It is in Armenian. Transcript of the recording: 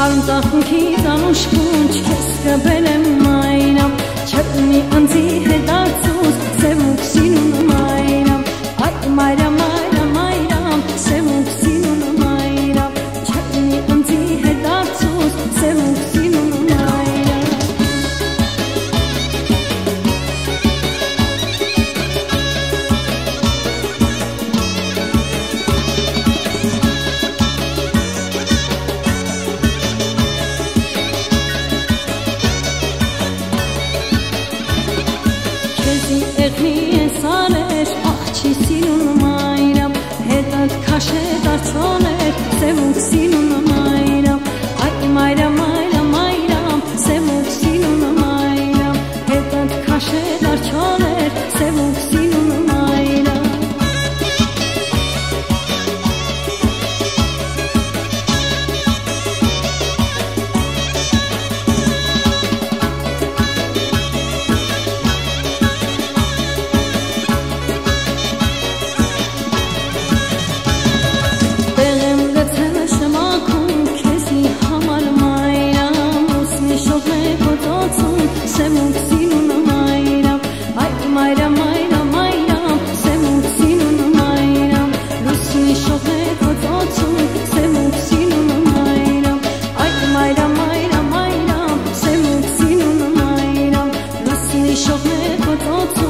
Հարուն ծախունքից անուշ կունչ, կես կբերեմ մայնամ, չտնի անձի հետ աշե դարձոներ սեմուկ սինուն մայրամ այ մայրամ մայրամ մայրամ սեմուկ սինուն մայրամ հետդ քաշե դարձոներ սեմուկ սինուն jamais potentiel.